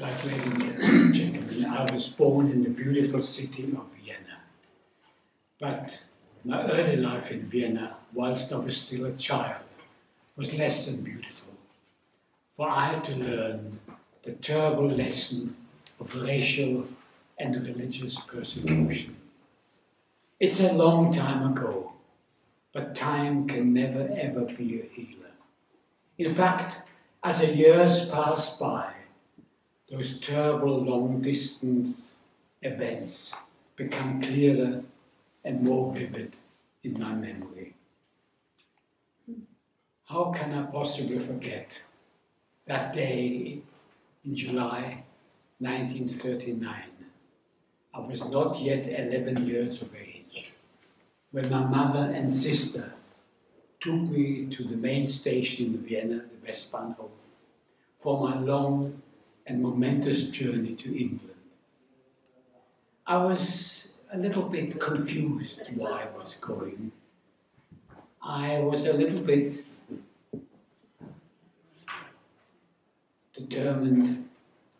Like ladies and gentlemen, I was born in the beautiful city of Vienna. But my early life in Vienna, whilst I was still a child, was less than beautiful. For I had to learn the terrible lesson of racial and religious persecution. It's a long time ago, but time can never ever be a healer. In fact, as the years passed by, those terrible long distance events become clearer and more vivid in my memory. How can I possibly forget that day in July 1939? I was not yet 11 years of age when my mother and sister took me to the main station in Vienna, the Westbahnhof, for my long and momentous journey to England. I was a little bit confused why I was going. I was a little bit determined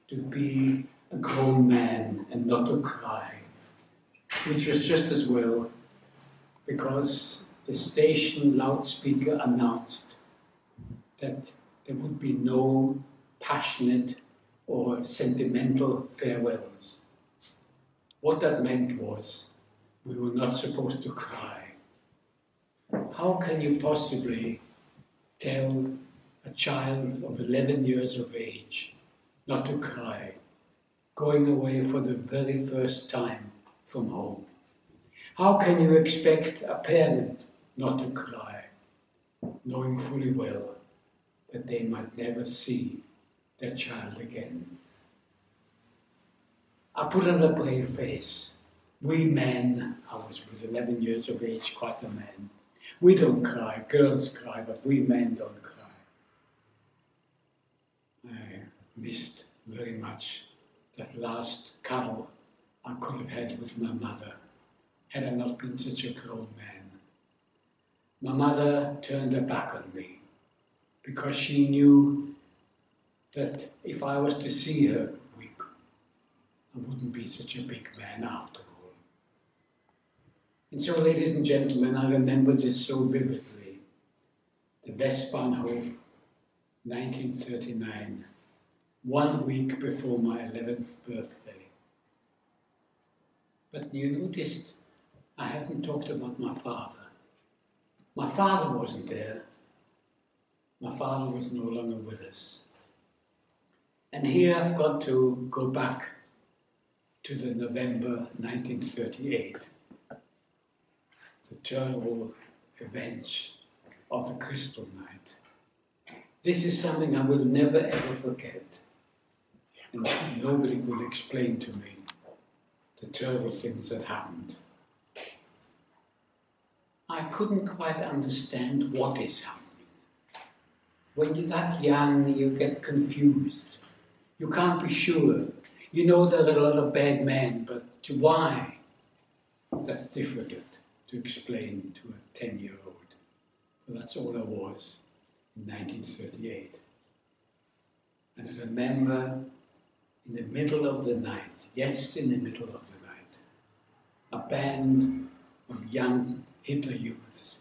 to be a grown man and not to cry, which was just as well because the station loudspeaker announced that there would be no passionate or sentimental farewells. What that meant was we were not supposed to cry. How can you possibly tell a child of 11 years of age not to cry, going away for the very first time from home? How can you expect a parent not to cry, knowing fully well that they might never see their child again. I put on a brave face. We men, I was with 11 years of age, quite a man. We don't cry, girls cry, but we men don't cry. I missed very much that last cuddle I could have had with my mother had I not been such a grown man. My mother turned her back on me because she knew that if I was to see her weep, I wouldn't be such a big man after all. And so, ladies and gentlemen, I remember this so vividly. The Westbahnhof, 1939, one week before my 11th birthday. But you noticed I haven't talked about my father. My father wasn't there. My father was no longer with us. And here I've got to go back to the November 1938, the terrible events of the Crystal Night. This is something I will never ever forget, and nobody will explain to me the terrible things that happened. I couldn't quite understand what is happening. When you're that young, you get confused. You can't be sure. You know there are a lot of bad men, but why? That's difficult to explain to a 10 year old. So that's all I was in 1938. And I remember in the middle of the night, yes, in the middle of the night, a band of young Hitler youths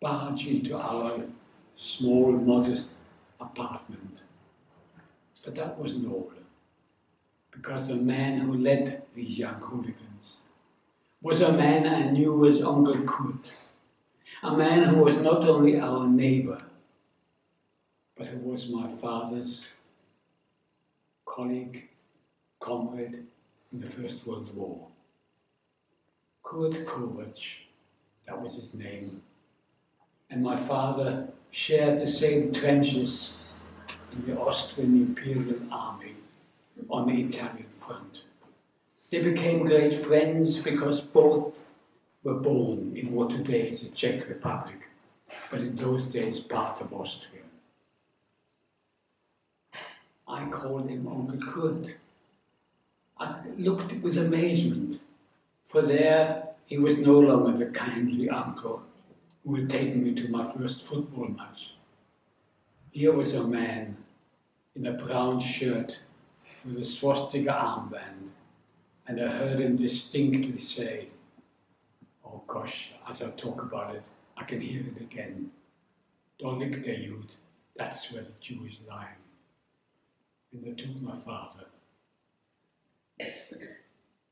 barge into our small, modest apartment but that wasn't all. Because the man who led these young hooligans was a man I knew as Uncle Kurt. A man who was not only our neighbor, but who was my father's colleague, comrade in the First World War. Kurt Kovac, that was his name. And my father shared the same trenches in the Austrian Imperial Army on the Italian front. They became great friends because both were born in what today is the Czech Republic, but in those days part of Austria. I called him Uncle Kurt. I looked with amazement, for there he was no longer the kindly uncle who had taken me to my first football match. Here was a man in a brown shirt with a swastika armband, and I heard him distinctly say, Oh gosh, as I talk about it, I can hear it again. Dolik der Jud, that's where the Jew is lying. And they took my father.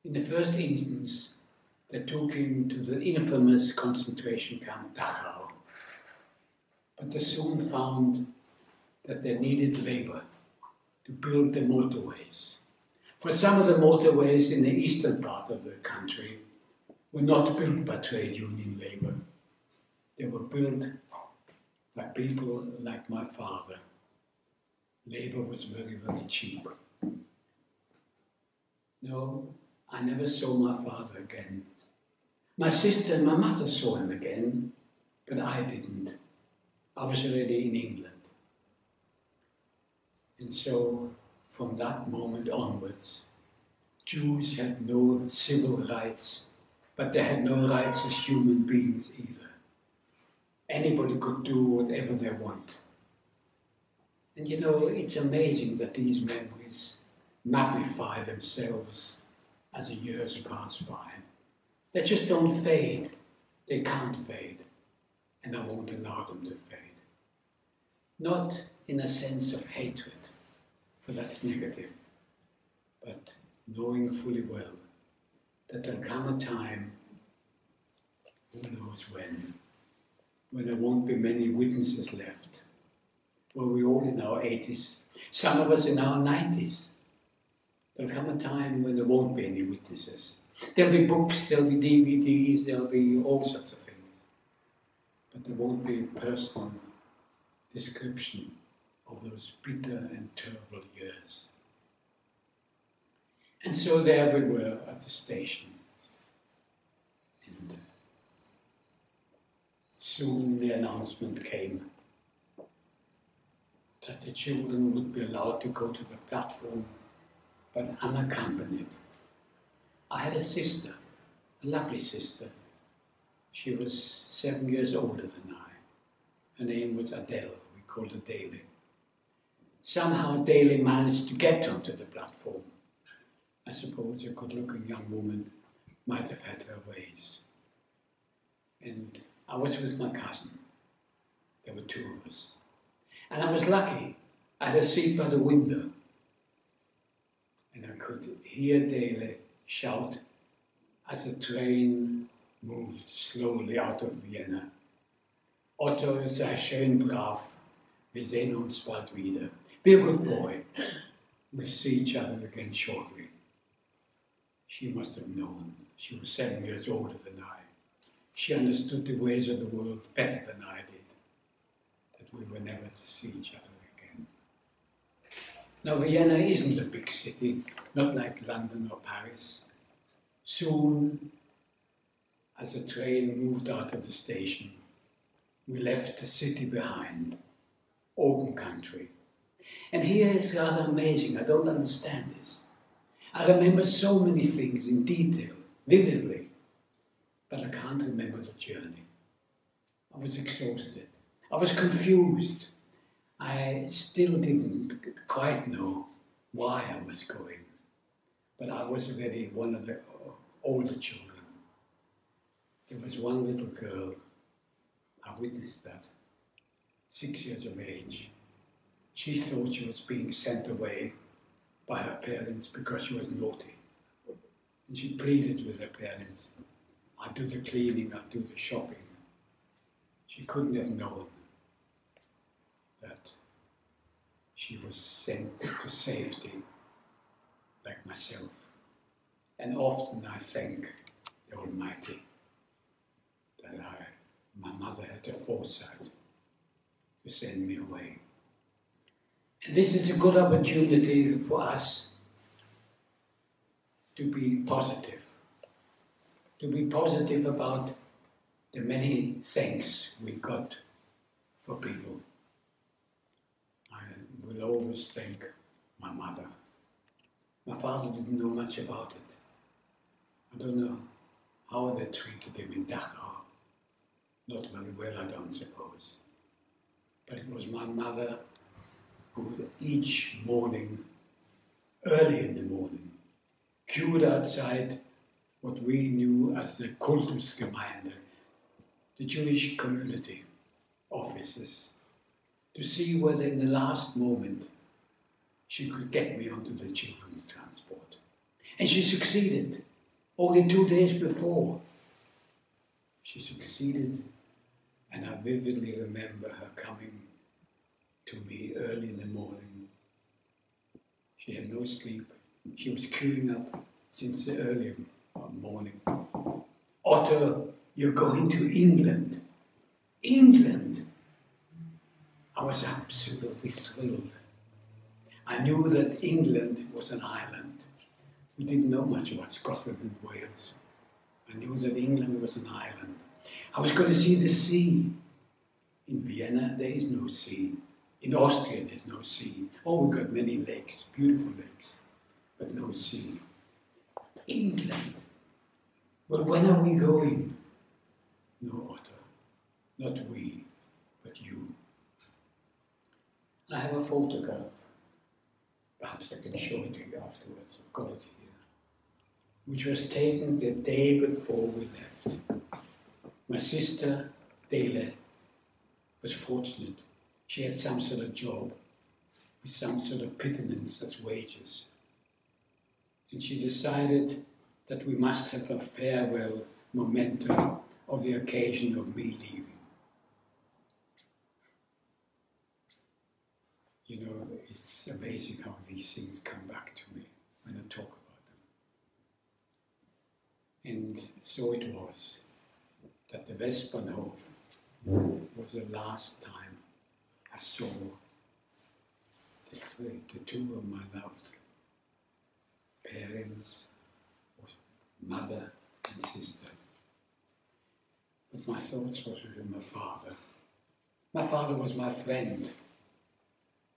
In the first instance, they took him to the infamous concentration camp Dachau. But they soon found that they needed labor to build the motorways. For some of the motorways in the eastern part of the country were not built by trade union labor. They were built by people like my father. Labor was very, very cheap. No, I never saw my father again. My sister and my mother saw him again, but I didn't. I was already in England. And so, from that moment onwards, Jews had no civil rights, but they had no rights as human beings either. Anybody could do whatever they want. And you know, it's amazing that these memories magnify themselves as the years pass by. They just don't fade. They can't fade. And I won't allow them to fade. Not in a sense of hatred, for that's negative, but knowing fully well that there'll come a time, who knows when, when there won't be many witnesses left. Well, we're all in our 80s, some of us in our 90s. There'll come a time when there won't be any witnesses. There'll be books, there'll be DVDs, there'll be all sorts of things. But there won't be personal description of those bitter and terrible years. And so there we were at the station. And soon the announcement came that the children would be allowed to go to the platform, but unaccompanied. I had a sister, a lovely sister. She was seven years older than I. Her name was Adele. We called her Daly. Somehow Daly managed to get onto the platform. I suppose a good-looking young woman might have had her ways. And I was with my cousin. There were two of us. And I was lucky. I had a seat by the window. And I could hear Daly shout as the train moved slowly out of Vienna. Otto sei schön brav. Wir sehen uns bald wieder. Be a good boy. We'll see each other again shortly. She must have known. She was seven years older than I. She understood the ways of the world better than I did. That we were never to see each other again. Now, Vienna isn't a big city, not like London or Paris. Soon, as the train moved out of the station, we left the city behind, open country. And here is rather amazing, I don't understand this. I remember so many things in detail, vividly, but I can't remember the journey. I was exhausted. I was confused. I still didn't quite know why I was going, but I was already one of the older children. There was one little girl, I witnessed that, six years of age. She thought she was being sent away by her parents because she was naughty. And she pleaded with her parents, I'll do the cleaning, I'll do the shopping. She couldn't have known that she was sent to safety like myself. And often I thank the Almighty that I, my mother had the foresight to send me away. And this is a good opportunity for us to be positive, to be positive about the many thanks we got for people. I will always thank my mother. My father didn't know much about it. I don't know how they treated him in Dachau. Not very well, I don't suppose. But it was my mother who each morning early in the morning, queued outside what we knew as the Kultusgemeinde, the Jewish community offices, to see whether in the last moment she could get me onto the children's transport. And she succeeded. Only two days before, she succeeded, and I vividly remember her coming to me early in the morning. She had no sleep. She was queuing up since the early morning. Otto, you're going to England. England! I was absolutely thrilled. I knew that England was an island. We didn't know much about Scotland and Wales. I knew that England was an island. I was going to see the sea. In Vienna, there is no sea. In Austria, there's no sea. Oh, we've got many lakes, beautiful lakes, but no sea. England. But when are we going? No, Otto, not we, but you. I have a photograph. Perhaps I can show it to you afterwards. I've got it here. Which was taken the day before we left. My sister, Dele, was fortunate. She had some sort of job with some sort of pittance as wages. And she decided that we must have a farewell momentum of the occasion of me leaving. You know, it's amazing how these things come back to me when I talk about them. And so it was that the Westbahnhof was the last time I saw the, the two of my loved parents, mother and sister. But my thoughts were with my father. My father was my friend.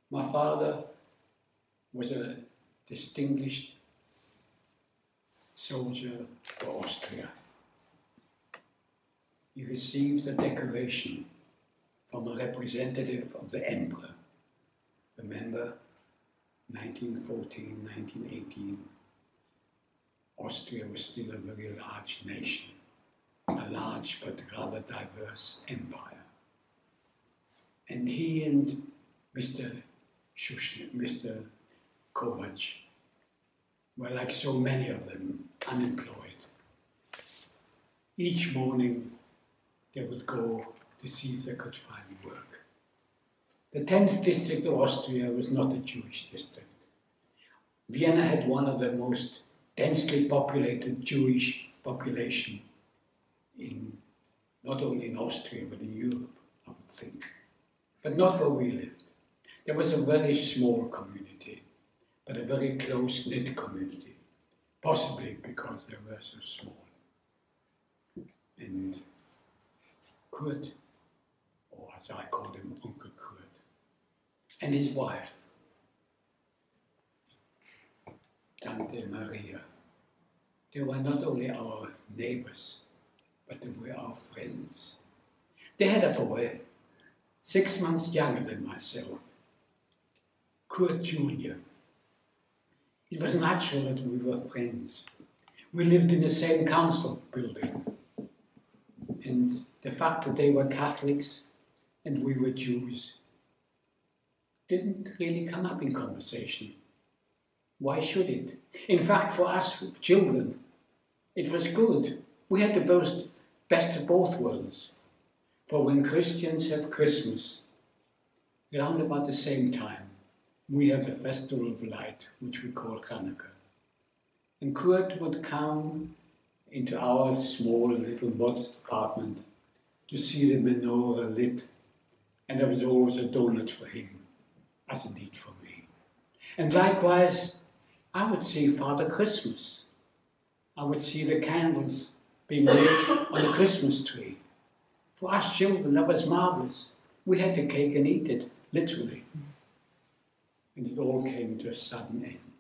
My father was a distinguished soldier for Austria. He received a decoration from a representative of the emperor. Remember, 1914, 1918, Austria was still a very large nation, a large but rather diverse empire. And he and Mr. Shushny, Mr. Kovac were like so many of them, unemployed. Each morning they would go to see if they could find work. The 10th district of Austria was not a Jewish district. Vienna had one of the most densely populated Jewish population in not only in Austria but in Europe, I would think. But not where we lived. There was a very small community, but a very close knit community, possibly because they were so small. And Kurt or as I called him Uncle Kurt, and his wife, Tante Maria. They were not only our neighbors, but they were our friends. They had a boy, six months younger than myself, Kurt Jr. It was natural that we were friends. We lived in the same council building. And the fact that they were Catholics and we were Jews didn't really come up in conversation. Why should it? In fact, for us children, it was good. We had the best, best of both worlds. For when Christians have Christmas, around about the same time, we have the Festival of Light, which we call Hanukkah. And Kurt would come into our small little modest apartment to see the menorah lit and there was always a donut for him, as indeed for me. And likewise, I would see Father Christmas. I would see the candles being lit on the Christmas tree. For us children, that was marvelous. We had the cake and eat it, literally. And it all came to a sudden end.